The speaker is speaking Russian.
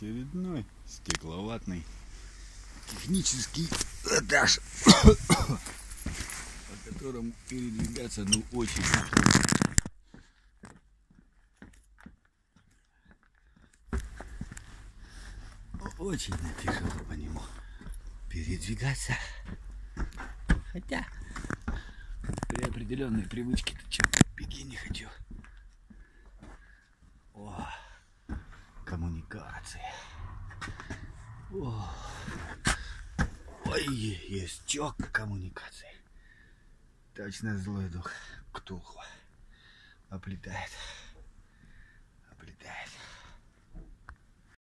Очередной стекловатный технический этаж, по которому передвигаться ну очень очень тяжело по нему передвигаться. Хотя при определенной привычке-то чем беги не хочу. О, коммуникации. О, ой, есть чок коммуникации. Точно злой дух Ктулху оплетает.